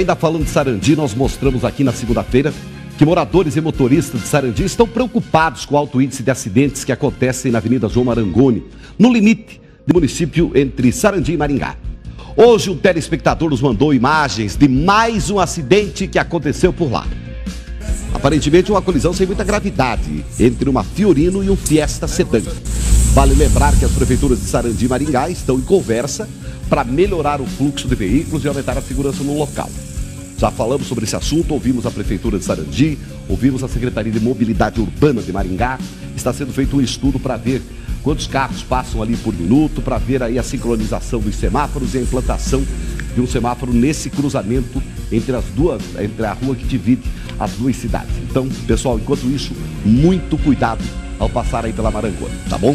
Ainda falando de Sarandi, nós mostramos aqui na segunda-feira que moradores e motoristas de Sarandi estão preocupados com o alto índice de acidentes que acontecem na Avenida João Marangoni, no limite do município entre Sarandi e Maringá. Hoje, um telespectador nos mandou imagens de mais um acidente que aconteceu por lá. Aparentemente, uma colisão sem muita gravidade entre uma Fiorino e um Fiesta Sedan. Vale lembrar que as prefeituras de Sarandi e Maringá estão em conversa para melhorar o fluxo de veículos e aumentar a segurança no local. Já falamos sobre esse assunto, ouvimos a Prefeitura de Sarandi, ouvimos a Secretaria de Mobilidade Urbana de Maringá. Está sendo feito um estudo para ver quantos carros passam ali por minuto, para ver aí a sincronização dos semáforos e a implantação de um semáforo nesse cruzamento entre as duas, entre a rua que divide as duas cidades. Então, pessoal, enquanto isso, muito cuidado ao passar aí pela Marangona, tá bom?